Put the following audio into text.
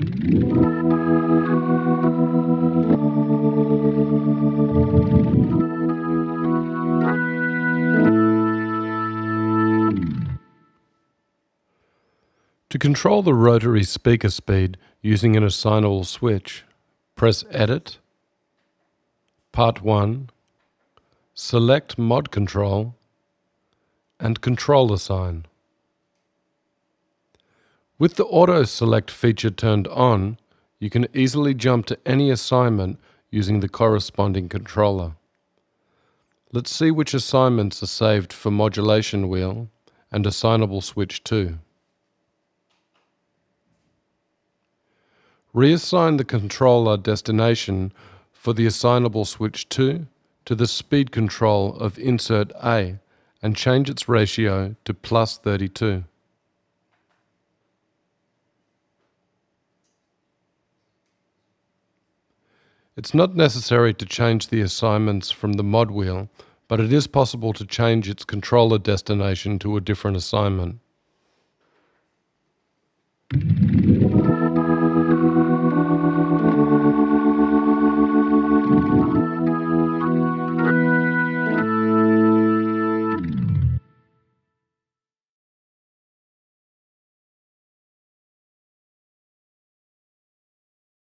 To control the rotary speaker speed using an assignable switch, press Edit, Part 1, select Mod Control, and Control Assign. With the Auto Select feature turned on, you can easily jump to any assignment using the corresponding controller. Let's see which assignments are saved for Modulation Wheel and Assignable Switch 2. Reassign the controller destination for the assignable switch 2 to the speed control of insert A and change its ratio to plus 32. It's not necessary to change the assignments from the mod wheel, but it is possible to change its controller destination to a different assignment.